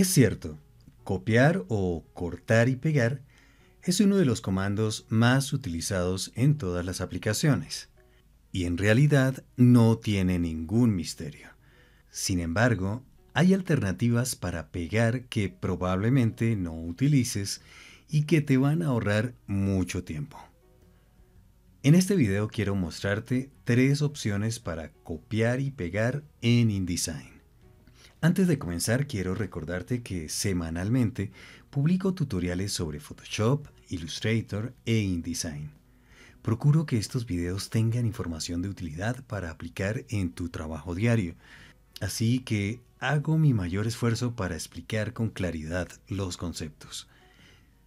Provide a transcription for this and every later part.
Es cierto, copiar o cortar y pegar es uno de los comandos más utilizados en todas las aplicaciones y en realidad no tiene ningún misterio. Sin embargo, hay alternativas para pegar que probablemente no utilices y que te van a ahorrar mucho tiempo. En este video quiero mostrarte tres opciones para copiar y pegar en InDesign. Antes de comenzar quiero recordarte que semanalmente publico tutoriales sobre Photoshop, Illustrator e InDesign. Procuro que estos videos tengan información de utilidad para aplicar en tu trabajo diario, así que hago mi mayor esfuerzo para explicar con claridad los conceptos.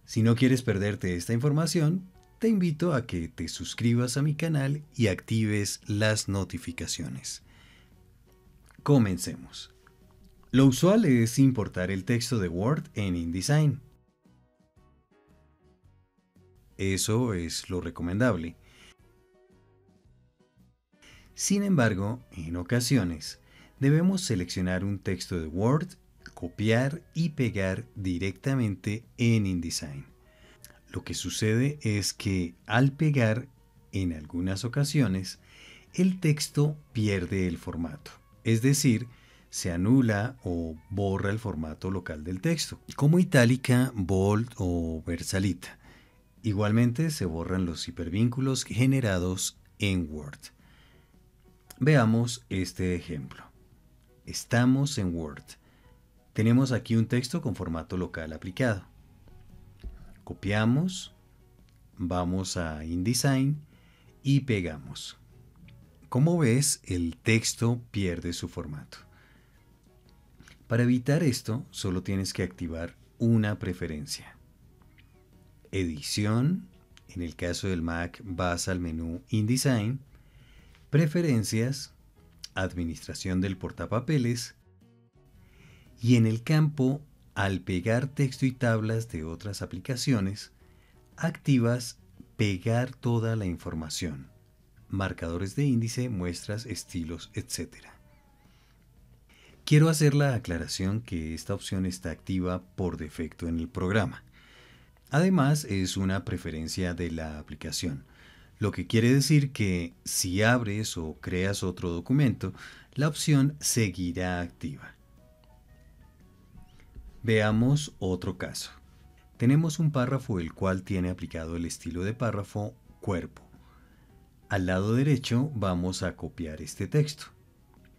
Si no quieres perderte esta información, te invito a que te suscribas a mi canal y actives las notificaciones. Comencemos. Lo usual es importar el texto de Word en InDesign. Eso es lo recomendable. Sin embargo, en ocasiones, debemos seleccionar un texto de Word, copiar y pegar directamente en InDesign. Lo que sucede es que al pegar, en algunas ocasiones, el texto pierde el formato, es decir, se anula o borra el formato local del texto, como itálica, bold o versalita. Igualmente se borran los hipervínculos generados en Word. Veamos este ejemplo. Estamos en Word. Tenemos aquí un texto con formato local aplicado. Copiamos, vamos a InDesign y pegamos. Como ves, el texto pierde su formato. Para evitar esto, solo tienes que activar una preferencia. Edición, en el caso del Mac vas al menú InDesign, Preferencias, Administración del portapapeles. Y en el campo al pegar texto y tablas de otras aplicaciones, activas pegar toda la información, marcadores de índice, muestras, estilos, etc. Quiero hacer la aclaración que esta opción está activa por defecto en el programa. Además, es una preferencia de la aplicación lo que quiere decir que si abres o creas otro documento, la opción seguirá activa. Veamos otro caso. Tenemos un párrafo el cual tiene aplicado el estilo de párrafo cuerpo. Al lado derecho vamos a copiar este texto.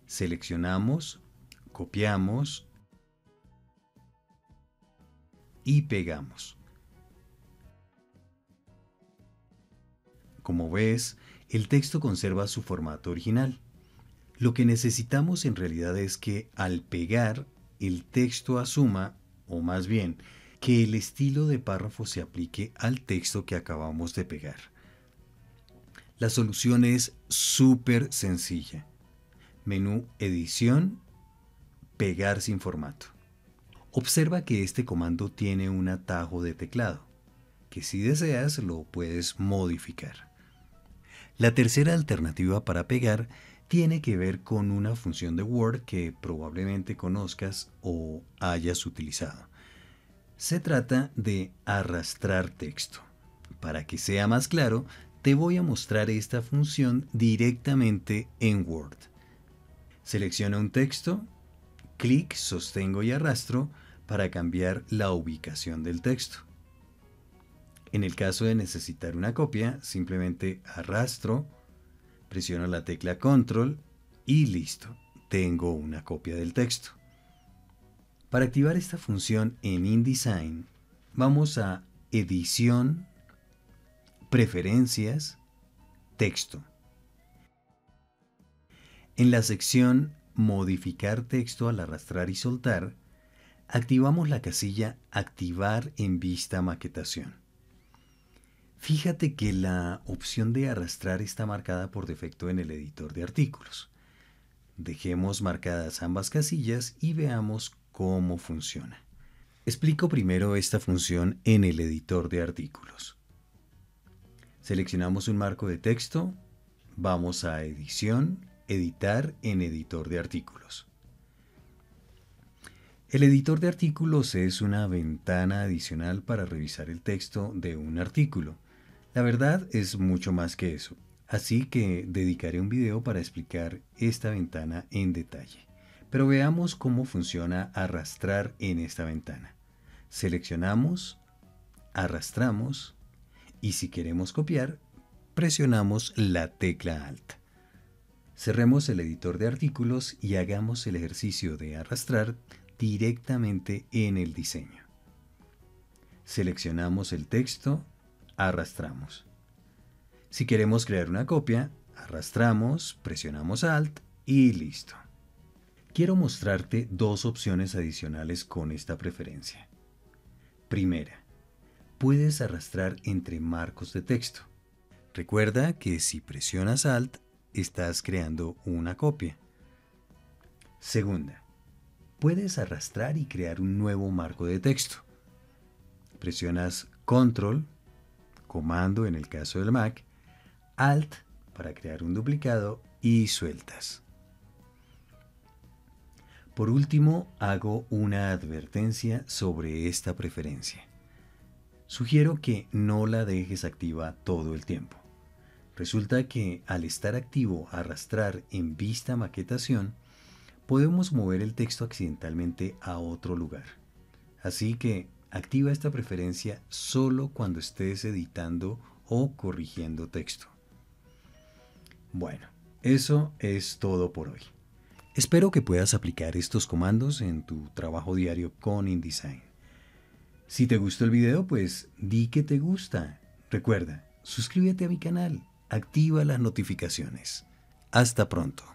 Seleccionamos, copiamos y pegamos. Como ves, el texto conserva su formato original. Lo que necesitamos en realidad es que al pegar el texto asuma, o más bien, que el estilo de párrafo se aplique al texto que acabamos de pegar. La solución es súper sencilla. Menú Edición, Pegar sin formato. Observa que este comando tiene un atajo de teclado, que si deseas lo puedes modificar. La tercera alternativa para pegar tiene que ver con una función de Word que probablemente conozcas o hayas utilizado. Se trata de arrastrar texto. Para que sea más claro, te voy a mostrar esta función directamente en Word. Selecciona un texto, clic, sostengo y arrastro para cambiar la ubicación del texto. En el caso de necesitar una copia, simplemente arrastro, presiono la tecla control y listo, tengo una copia del texto. Para activar esta función en InDesign, vamos a Edición, Preferencias, Texto. En la sección Modificar texto al arrastrar y soltar, activamos la casilla Activar en vista maquetación. Fíjate que la opción de arrastrar está marcada por defecto en el editor de artículos. Dejemos marcadas ambas casillas y veamos cómo funciona. Explico primero esta función en el editor de artículos. Seleccionamos un marco de texto, vamos a Edición, Editar en Editor de Artículos. El editor de artículos es una ventana adicional para revisar el texto de un artículo. La verdad es mucho más que eso, así que dedicaré un video para explicar esta ventana en detalle. Pero veamos cómo funciona arrastrar en esta ventana. Seleccionamos, arrastramos y si queremos copiar, presionamos la tecla Alt. Cerremos el editor de artículos y hagamos el ejercicio de arrastrar directamente en el diseño. Seleccionamos el texto, arrastramos. Si queremos crear una copia, arrastramos, presionamos Alt y listo. Quiero mostrarte dos opciones adicionales con esta preferencia. Primera, puedes arrastrar entre marcos de texto. Recuerda que si presionas Alt, estás creando una copia. Segunda, puedes arrastrar y crear un nuevo marco de texto. Presionas Control, Comando en el caso del Mac, Alt para crear un duplicado y sueltas. Por último, hago una advertencia sobre esta preferencia. Sugiero que no la dejes activa todo el tiempo. Resulta que al estar activo arrastrar en vista maquetación, podemos mover el texto accidentalmente a otro lugar. Así que activa esta preferencia solo cuando estés editando o corrigiendo texto. Bueno, eso es todo por hoy. Espero que puedas aplicar estos comandos en tu trabajo diario con InDesign. Si te gustó el video, pues di que te gusta. Recuerda, suscríbete a mi canal activa las notificaciones. Hasta pronto.